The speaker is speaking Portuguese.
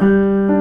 Música